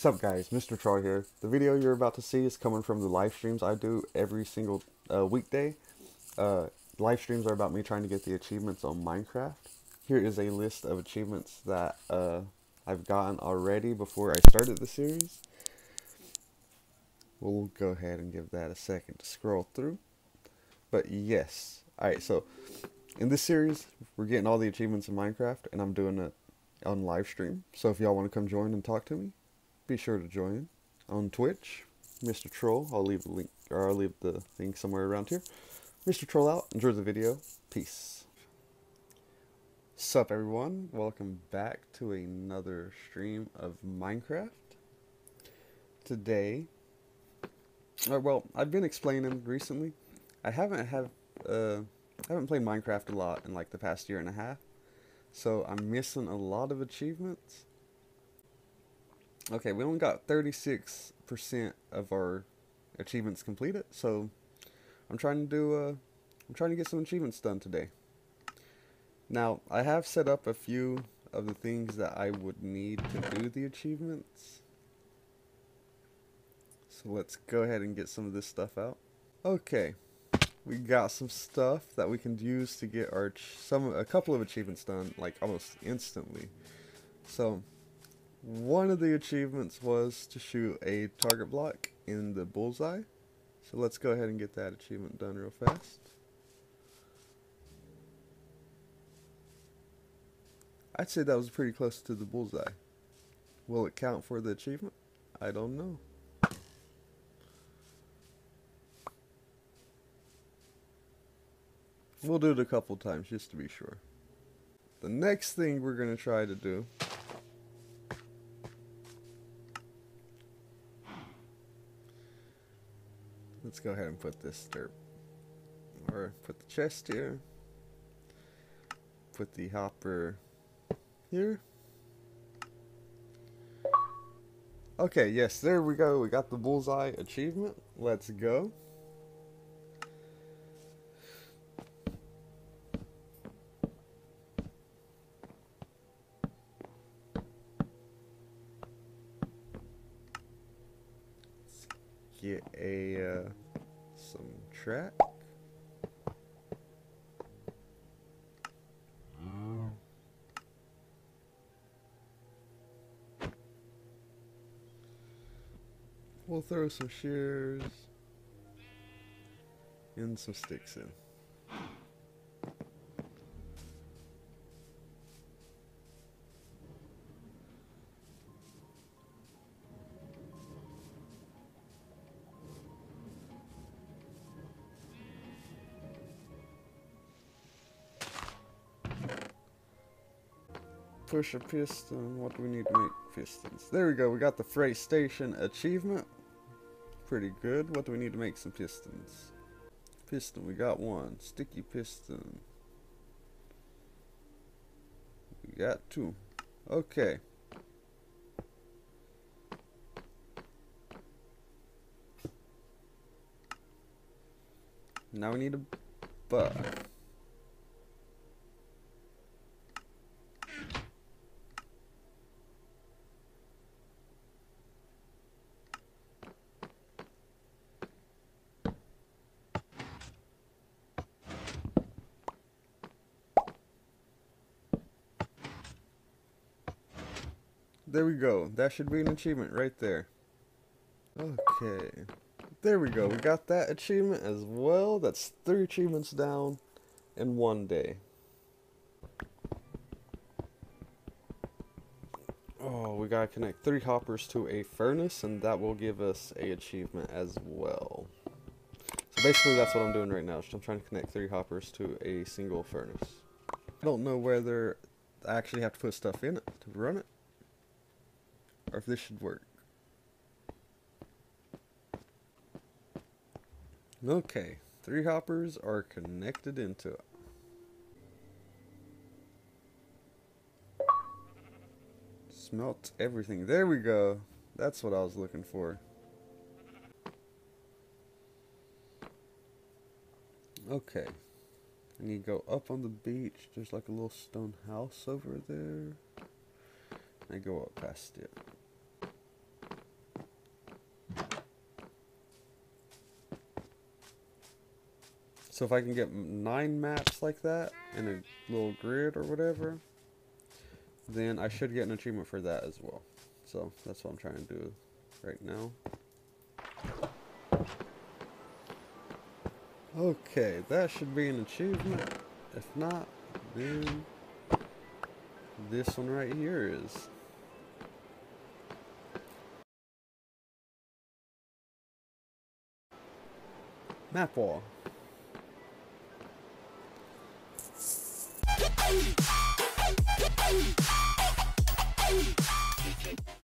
Sup guys, Mr. Troll here. The video you're about to see is coming from the live streams I do every single uh, weekday. Uh, live streams are about me trying to get the achievements on Minecraft. Here is a list of achievements that uh, I've gotten already before I started the series. We'll go ahead and give that a second to scroll through. But yes, alright, so in this series, we're getting all the achievements in Minecraft, and I'm doing it on live stream. So if y'all want to come join and talk to me, be sure to join on Twitch, Mr. Troll. I'll leave the link, or I'll leave the thing somewhere around here. Mr. Troll out. Enjoy the video. Peace. Sup everyone, welcome back to another stream of Minecraft. Today, or well, I've been explaining recently. I haven't have uh, I haven't played Minecraft a lot in like the past year and a half, so I'm missing a lot of achievements. Okay, we only got 36% of our achievements completed, so I'm trying to do, uh, I'm trying to get some achievements done today. Now, I have set up a few of the things that I would need to do the achievements. So let's go ahead and get some of this stuff out. Okay, we got some stuff that we can use to get our some a couple of achievements done like almost instantly. So one of the achievements was to shoot a target block in the bullseye. So let's go ahead and get that achievement done real fast. I'd say that was pretty close to the bullseye. Will it count for the achievement? I don't know. We'll do it a couple times just to be sure. The next thing we're going to try to do Let's go ahead and put this dirt, or put the chest here, put the hopper here. Okay, yes, there we go. We got the bullseye achievement. Let's go. Get a uh, some track. We'll throw some shears and some sticks in. Push a piston. What do we need to make pistons? There we go. We got the freight station achievement. Pretty good. What do we need to make some pistons? Piston. We got one. Sticky piston. We got two. Okay. Now we need a butt. There we go. That should be an achievement right there. Okay. There we go. We got that achievement as well. That's three achievements down in one day. Oh, we gotta connect three hoppers to a furnace, and that will give us a achievement as well. So basically, that's what I'm doing right now. I'm trying to connect three hoppers to a single furnace. I don't know whether I actually have to put stuff in it to run it or if this should work. Okay, three hoppers are connected into it. Smelt everything. There we go. That's what I was looking for. Okay. And you go up on the beach. There's like a little stone house over there. I go up past it. So if I can get nine maps like that in a little grid or whatever, then I should get an achievement for that as well. So that's what I'm trying to do right now. Okay, that should be an achievement. If not, then this one right here is. Map wall.